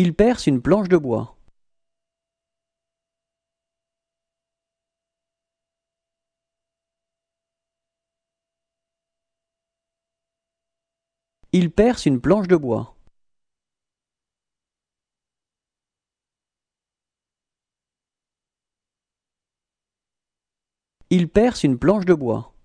Il perce une planche de bois. Il perce une planche de bois. Il perce une planche de bois.